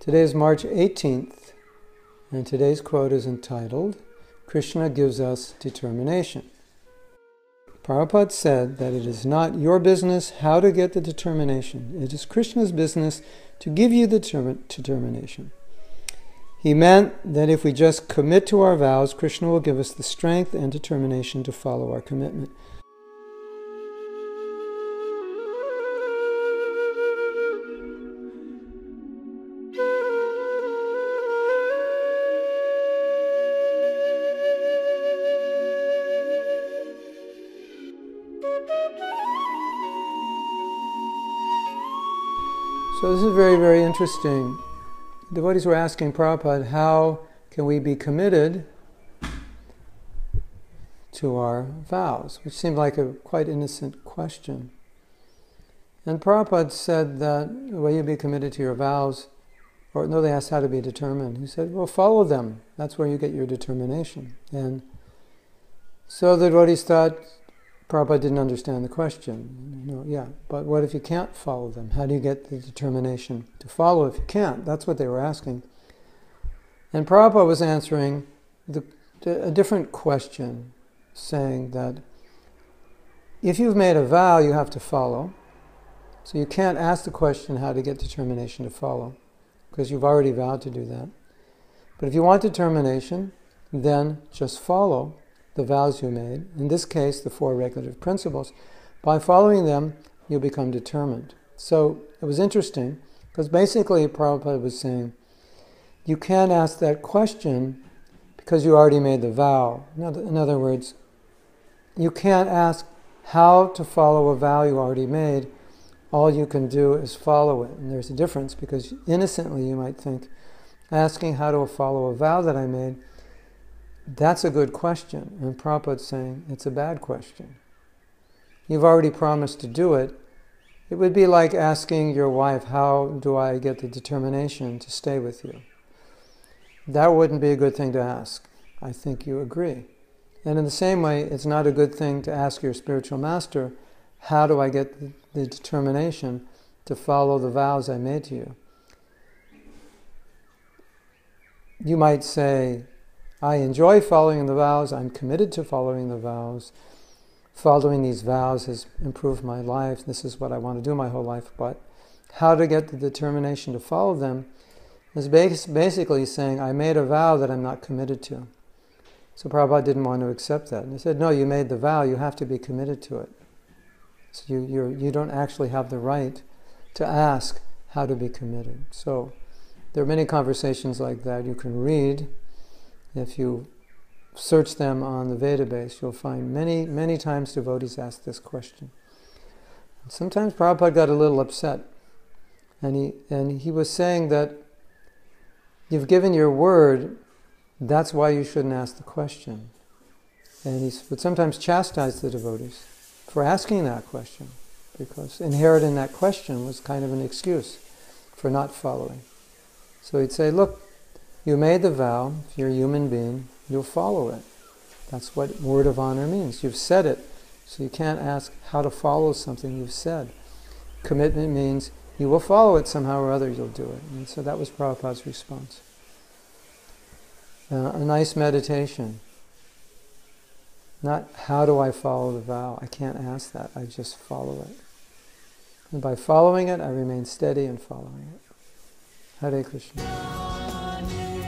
Today is March 18th, and today's quote is entitled Krishna Gives Us Determination. Prabhupada said that it is not your business how to get the determination, it is Krishna's business to give you the determination. He meant that if we just commit to our vows, Krishna will give us the strength and determination to follow our commitment. So this is very, very interesting. Devotees were asking Prabhupada, how can we be committed to our vows? Which seemed like a quite innocent question. And Prabhupada said that the way you be committed to your vows, or no, they asked how to be determined. He said, well, follow them. That's where you get your determination. And so the devotees thought, Prabhupada didn't understand the question. You know, yeah, but what if you can't follow them? How do you get the determination to follow if you can't? That's what they were asking. And Prabhupada was answering the, a different question, saying that if you've made a vow, you have to follow. So you can't ask the question how to get determination to follow, because you've already vowed to do that. But if you want determination, then just follow the vows you made, in this case, the four regulative principles. By following them, you become determined. So it was interesting because basically Prabhupada was saying, you can't ask that question because you already made the vow. In other, words, you can't ask how to follow a vow you already made. All you can do is follow it. And there's a difference because innocently you might think, asking how to follow a vow that I made that's a good question. And Prabhupada's saying it's a bad question. You've already promised to do it. It would be like asking your wife, How do I get the determination to stay with you? That wouldn't be a good thing to ask. I think you agree. And in the same way, it's not a good thing to ask your spiritual master, How do I get the, determination to follow the vows I made to you? You might say, I enjoy following the vows, I'm committed to following the vows. Following these vows has improved my life. This is what I want to do my whole life. But how to get the determination to follow them is basically saying, I made a vow that I'm not committed to. So Prabhupada didn't want to accept that. And he said, No, you made the vow, you have to be committed to it. So you, you're, you don't actually have the right to ask how to be committed. So there are many conversations like that you can read if you search them on the Vedabase, you'll find many, many times devotees ask this question. Sometimes Prabhupada got a little upset, and he, and he was saying that you've given your word, that's why you shouldn't ask the question. And he would sometimes chastise the devotees for asking that question, because inherent in that question was kind of an excuse for not following. So he'd say, Look, you made the vow, if you're a human being, you'll follow it. That's what word of honor means. You've said it, so you can't ask how to follow something you've said. Commitment means you will follow it somehow or other, you'll do it. And so that was Prabhupada's response. Uh, a nice meditation. Not how do I follow the vow? I can't ask that. I just follow it. And by following it, I remain steady in following it. Hare Krishna you.